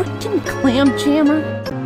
freaking clam jammer.